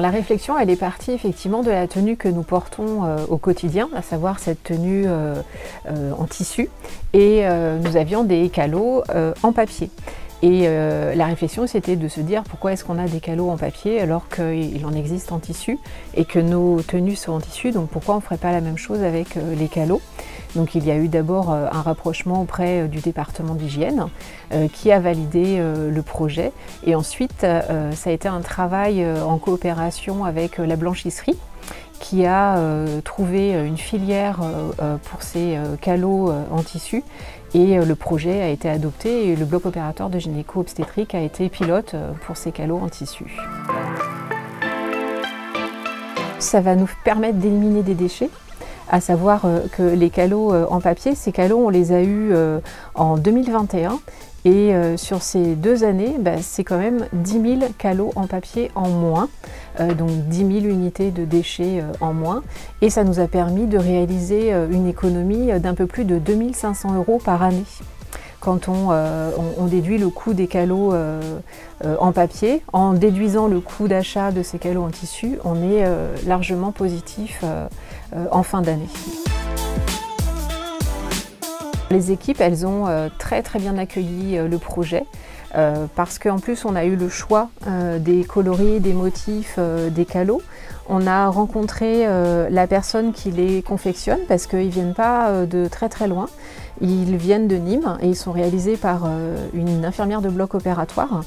la réflexion, est partie effectivement de la tenue que nous portons au quotidien, à savoir cette tenue en tissu, et nous avions des calots en papier. Et euh, la réflexion, c'était de se dire pourquoi est-ce qu'on a des calots en papier alors qu'il en existe en tissu et que nos tenues sont en tissu, donc pourquoi on ne ferait pas la même chose avec euh, les calots? Donc il y a eu d'abord euh, un rapprochement auprès du département d'hygiène qui a validé le projet. Et ensuite ça a été un travail en coopération avec la blanchisserie qui a euh, trouvé une filière euh, euh, pour ces calots en tissu et le projet a été adopté et le bloc opérateur de gynéco-obstétrique a été pilote pour ces calots en tissu. Ça va nous permettre d'éliminer des déchets à savoir que les calots en papier, ces calots, on les a eus en 2021 et euh, sur ces deux années, bah, c'est quand même 10 000 calots en papier en moins, euh, donc 10 000 unités de déchets euh, en moins. Et ça nous a permis de réaliser une économie d'un peu plus de 2500 euros par année. Quand on, déduit le coût des calots en papier, en déduisant le coût d'achat de ces calots en tissu, on est largement positif en fin d'année. Les équipes, elles ont euh, très très bien accueilli euh, le projet. Euh, parce qu'en plus on a eu le choix des coloris, des motifs, des calots. On a rencontré la personne qui les confectionne parce qu'ils ne viennent pas de très très loin. Ils viennent de Nîmes et ils sont réalisés par une infirmière de bloc opératoire.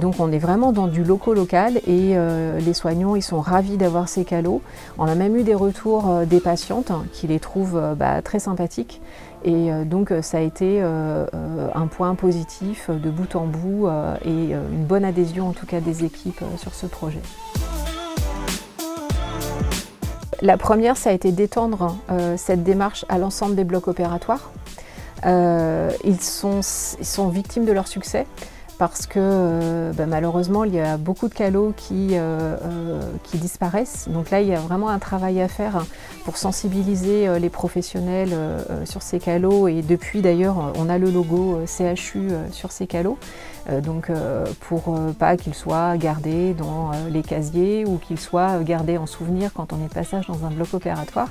Donc on est vraiment dans du loco local et les soignants ils sont ravis d'avoir ces calots. On a même eu des retours des patientes qui les trouvent bah, très sympathiques. Et euh, donc euh, ça a été euh, un point positif de bout en bout et une bonne adhésion en tout cas des équipes sur ce projet. La première, ça a été d'étendre cette démarche à l'ensemble des blocs opératoires. ils sont victimes de leur succès parce que euh, bah, malheureusement il y a beaucoup de calots qui, euh, euh, qui, disparaissent. Donc là il y a vraiment un travail à faire pour sensibiliser les professionnels sur ces calots et depuis d'ailleurs on a le logo CHU sur ces calots. donc pour pas qu'ils soient gardés dans les casiers ou qu'ils soient gardés en souvenir quand on est de passage dans un bloc opératoire.